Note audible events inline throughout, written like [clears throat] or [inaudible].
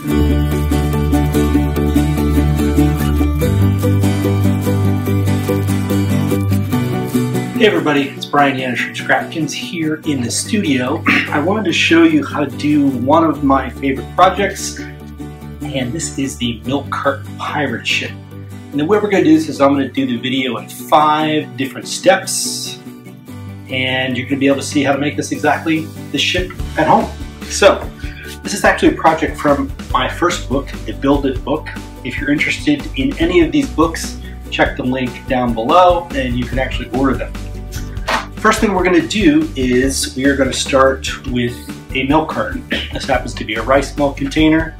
Hey everybody, it's Brian Yanish from Scrapkins here in the studio. [clears throat] I wanted to show you how to do one of my favorite projects, and this is the milk carton pirate ship. And the way we're going to do this is I'm going to do the video in five different steps, and you're going to be able to see how to make this exactly the ship at home. So, this is actually a project from my first book, the Build It book. If you're interested in any of these books, check the link down below and you can actually order them. First thing we're going to do is we are going to start with a milk carton. This happens to be a rice milk container.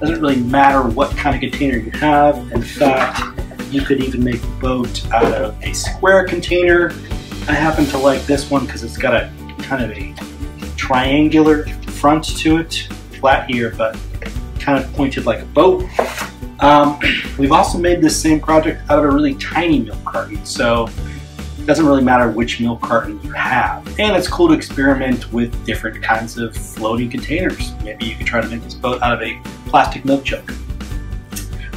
Doesn't really matter what kind of container you have. In fact, you could even make a boat out of a square container. I happen to like this one because it's got a kind of a triangular front to it. Flat here, but kind of pointed like a boat. Um, [clears throat] we've also made this same project out of a really tiny milk carton. So it doesn't really matter which milk carton you have. And it's cool to experiment with different kinds of floating containers. Maybe you could try to make this boat out of a plastic milk jug.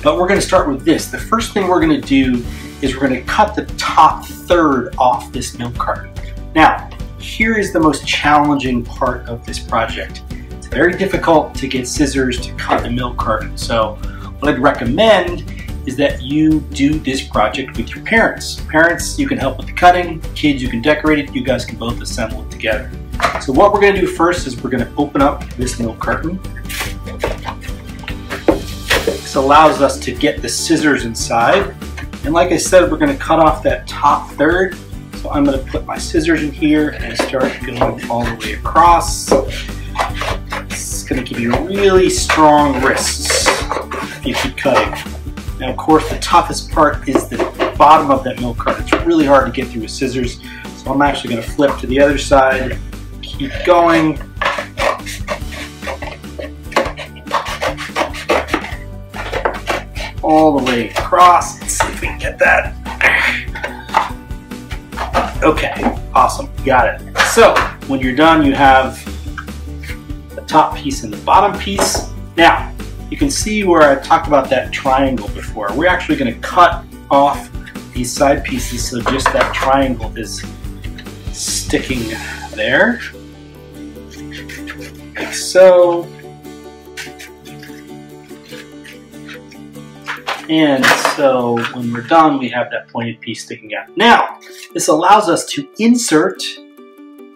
But we're gonna start with this. The first thing we're gonna do is we're gonna cut the top third off this milk carton. Now, here is the most challenging part of this project. Very difficult to get scissors to cut a milk carton. So what I'd recommend is that you do this project with your parents. Parents, you can help with the cutting. Kids, you can decorate it. You guys can both assemble it together. So what we're gonna do first is we're gonna open up this milk carton. This allows us to get the scissors inside. And like I said, we're gonna cut off that top third. So I'm gonna put my scissors in here and start going all the way across. It's gonna give you really strong wrists if you keep cutting. Now, of course, the toughest part is the bottom of that milk carton. It's really hard to get through with scissors. So I'm actually going to flip to the other side, keep going. All the way across. Let's see if we can get that. Okay, awesome, got it. So, when you're done, you have the top piece and the bottom piece. Now, you can see where I talked about that triangle before. We're actually going to cut off these side pieces so just that triangle is sticking there, like so. And so when we're done, we have that pointed piece sticking out. Now, this allows us to insert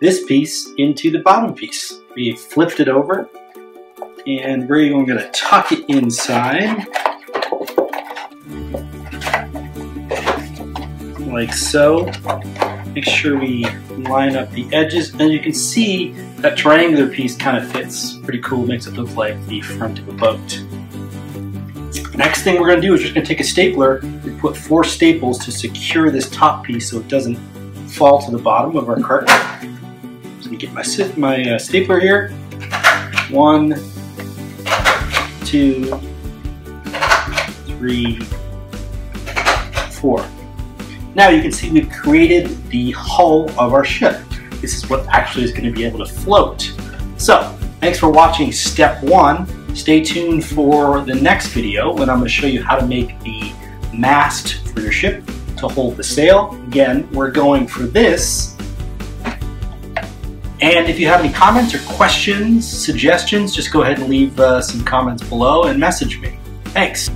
this piece into the bottom piece. We flipped it over and we're going to tuck it inside like so. Make sure we line up the edges and you can see that triangular piece kind of fits pretty cool, makes it look like the front of a boat. Next thing we're going to do is just going to take a stapler and put four staples to secure this top piece so it doesn't fall to the bottom of our carton. You get my, my uh, stapler here. One, two, three, four. Now you can see we've created the hull of our ship. This is what actually is going to be able to float. So, thanks for watching step one. Stay tuned for the next video when I'm going to show you how to make the mast for your ship to hold the sail. Again, we're going for this and if you have any comments or questions, suggestions, just go ahead and leave uh, some comments below and message me. Thanks.